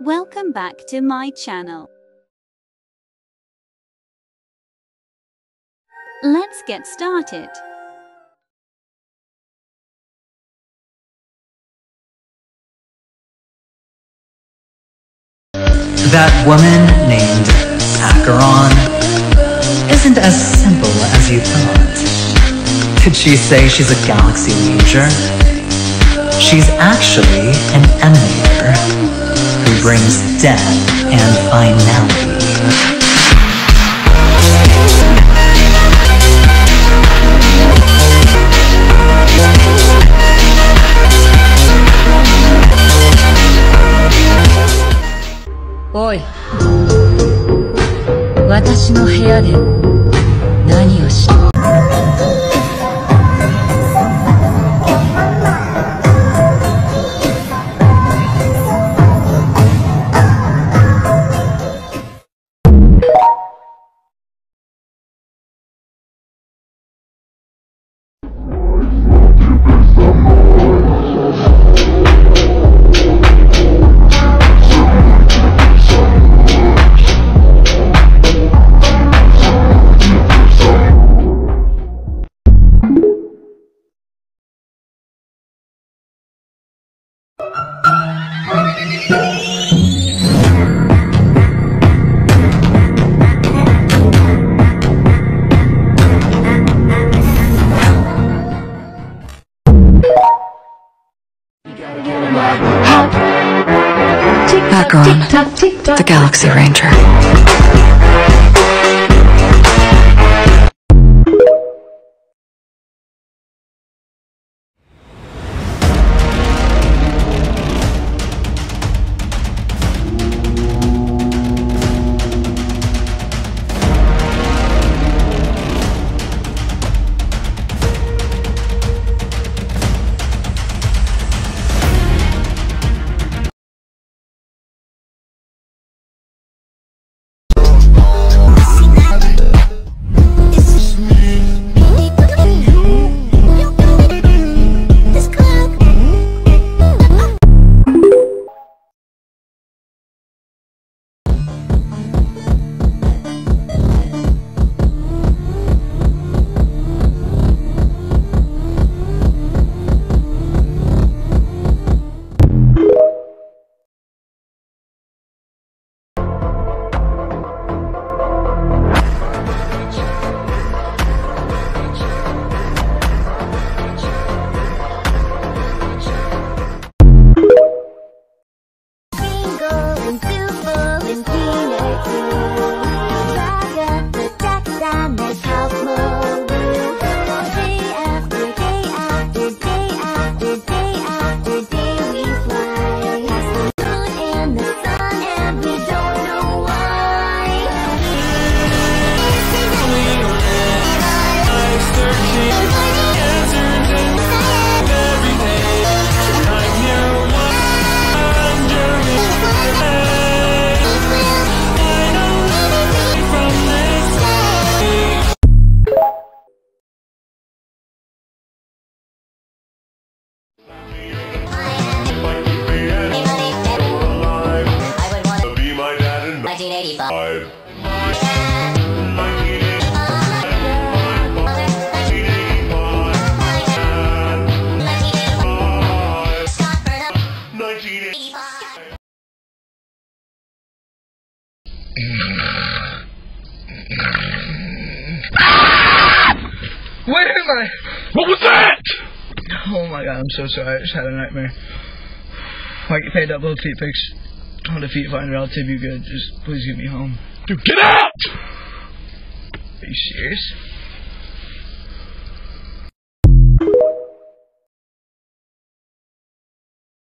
Welcome back to my channel. Let's get started. That woman named Acheron isn't as simple as you thought. Did she say she's a galaxy ranger? She's actually an emanator who brings death and finality. Oi おい私の部屋で何をし Acheron, the Galaxy Ranger. 1985. Scott Burnham. Where am I? What was that? Oh my god, I'm so sorry. I just had a nightmare. I get paid up little feet the feet find a relative you good. Just please get me home. Dude, get out! Are you serious?